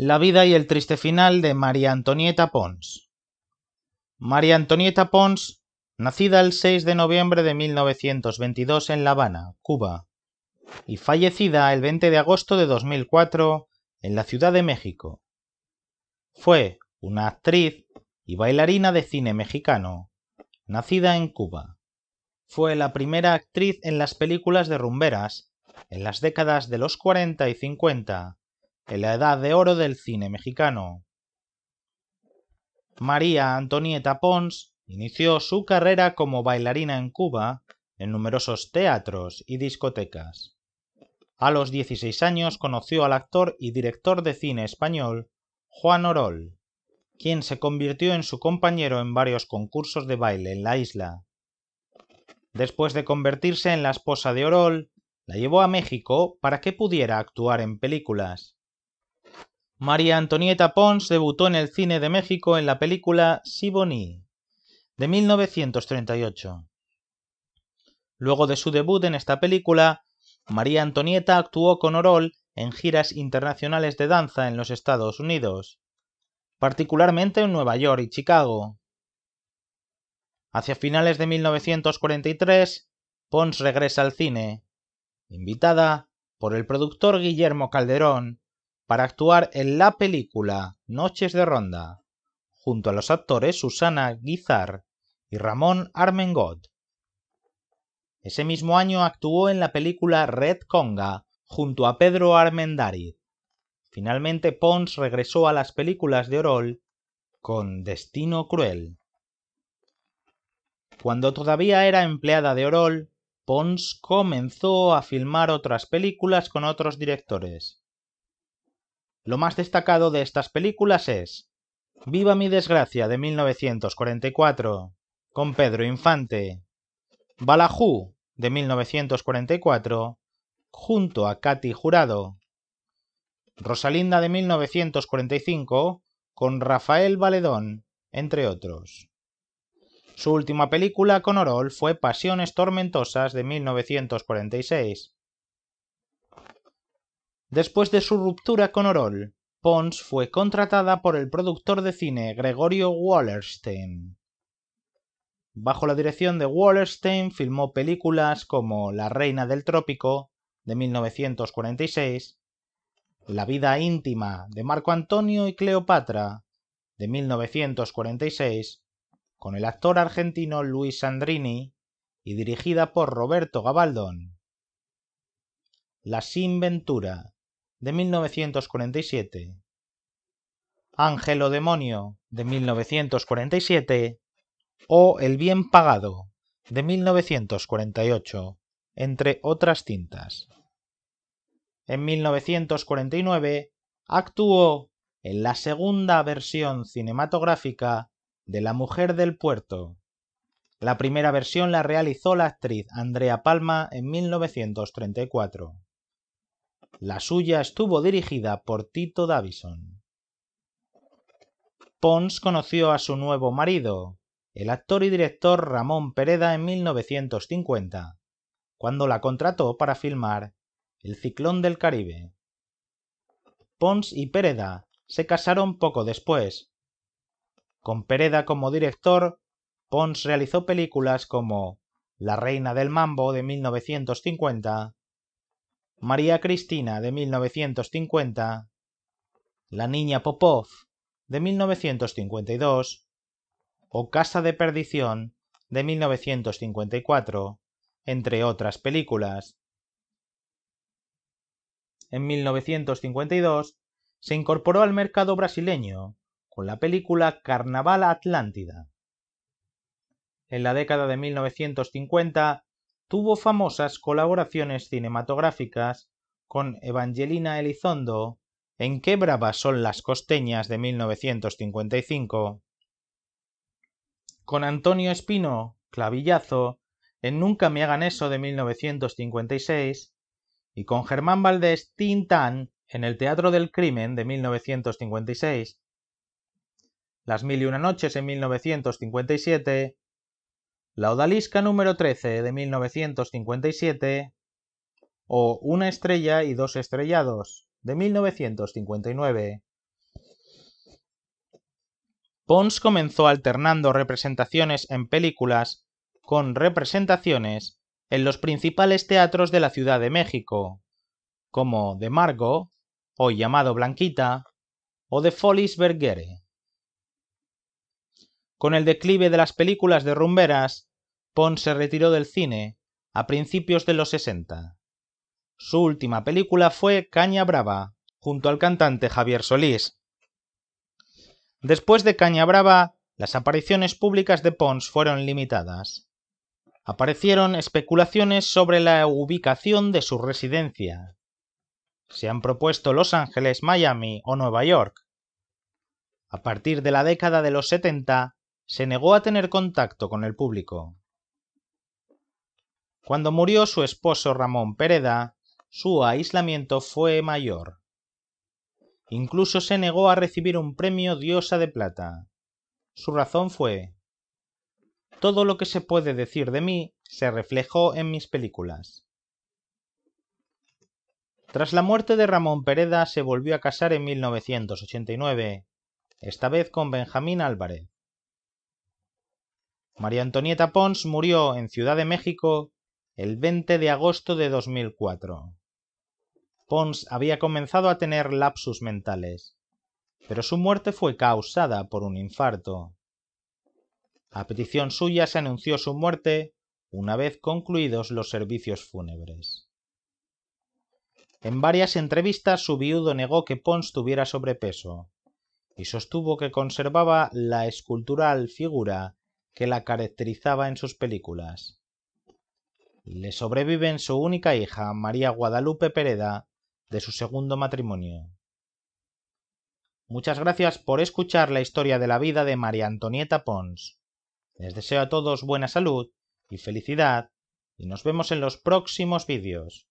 La vida y el triste final de María Antonieta Pons. María Antonieta Pons, nacida el 6 de noviembre de 1922 en La Habana, Cuba, y fallecida el 20 de agosto de 2004 en la Ciudad de México. Fue una actriz y bailarina de cine mexicano, nacida en Cuba. Fue la primera actriz en las películas de rumberas en las décadas de los 40 y 50 en la edad de oro del cine mexicano. María Antonieta Pons inició su carrera como bailarina en Cuba en numerosos teatros y discotecas. A los 16 años conoció al actor y director de cine español Juan Orol, quien se convirtió en su compañero en varios concursos de baile en la isla. Después de convertirse en la esposa de Orol, la llevó a México para que pudiera actuar en películas. María Antonieta Pons debutó en el cine de México en la película Siboney de 1938. Luego de su debut en esta película, María Antonieta actuó con Orol en giras internacionales de danza en los Estados Unidos, particularmente en Nueva York y Chicago. Hacia finales de 1943, Pons regresa al cine, invitada por el productor Guillermo Calderón para actuar en la película Noches de Ronda, junto a los actores Susana Guizar y Ramón Armengol. Ese mismo año actuó en la película Red Conga junto a Pedro Armendáriz. Finalmente Pons regresó a las películas de Orol con Destino Cruel. Cuando todavía era empleada de Orol, Pons comenzó a filmar otras películas con otros directores. Lo más destacado de estas películas es Viva mi desgracia de 1944, con Pedro Infante, Balajú de 1944, junto a Katy Jurado, Rosalinda de 1945, con Rafael Valedón, entre otros. Su última película con Orol fue Pasiones Tormentosas de 1946. Después de su ruptura con Orol, Pons fue contratada por el productor de cine Gregorio Wallerstein. Bajo la dirección de Wallerstein filmó películas como La Reina del Trópico de 1946, La vida íntima de Marco Antonio y Cleopatra de 1946, con el actor argentino Luis Sandrini y dirigida por Roberto Gabaldón. La Sin Ventura de 1947, Ángel o Demonio de 1947 o El Bien Pagado de 1948, entre otras cintas. En 1949 actuó en la segunda versión cinematográfica de La Mujer del Puerto. La primera versión la realizó la actriz Andrea Palma en 1934. La suya estuvo dirigida por Tito Davison. Pons conoció a su nuevo marido, el actor y director Ramón Pereda en 1950, cuando la contrató para filmar El Ciclón del Caribe. Pons y Pereda se casaron poco después. Con Pereda como director, Pons realizó películas como La Reina del Mambo de 1950 María Cristina de 1950, La Niña Popov de 1952 o Casa de Perdición de 1954, entre otras películas. En 1952 se incorporó al mercado brasileño con la película Carnaval Atlántida. En la década de 1950 tuvo famosas colaboraciones cinematográficas con Evangelina Elizondo en Qué bravas son las costeñas de 1955, con Antonio Espino Clavillazo en Nunca me hagan eso de 1956 y con Germán Valdés Tintán en El Teatro del Crimen de 1956, Las Mil y Una Noches en 1957 la Odalisca número 13 de 1957 o Una estrella y dos estrellados de 1959, Pons comenzó alternando representaciones en películas con representaciones en los principales teatros de la Ciudad de México, como de Margot, hoy llamado Blanquita, o de Folies Bergere. Con el declive de las películas de rumberas, Pons se retiró del cine a principios de los 60. Su última película fue Caña Brava, junto al cantante Javier Solís. Después de Caña Brava, las apariciones públicas de Pons fueron limitadas. Aparecieron especulaciones sobre la ubicación de su residencia. Se han propuesto Los Ángeles, Miami o Nueva York. A partir de la década de los 70, se negó a tener contacto con el público. Cuando murió su esposo Ramón Pereda, su aislamiento fue mayor. Incluso se negó a recibir un premio Diosa de Plata. Su razón fue todo lo que se puede decir de mí se reflejó en mis películas. Tras la muerte de Ramón Pereda se volvió a casar en 1989, esta vez con Benjamín Álvarez. María Antonieta Pons murió en Ciudad de México el 20 de agosto de 2004. Pons había comenzado a tener lapsus mentales, pero su muerte fue causada por un infarto. A petición suya se anunció su muerte una vez concluidos los servicios fúnebres. En varias entrevistas su viudo negó que Pons tuviera sobrepeso y sostuvo que conservaba la escultural figura que la caracterizaba en sus películas. Le sobreviven su única hija, María Guadalupe Pereda, de su segundo matrimonio. Muchas gracias por escuchar la historia de la vida de María Antonieta Pons. Les deseo a todos buena salud y felicidad y nos vemos en los próximos vídeos.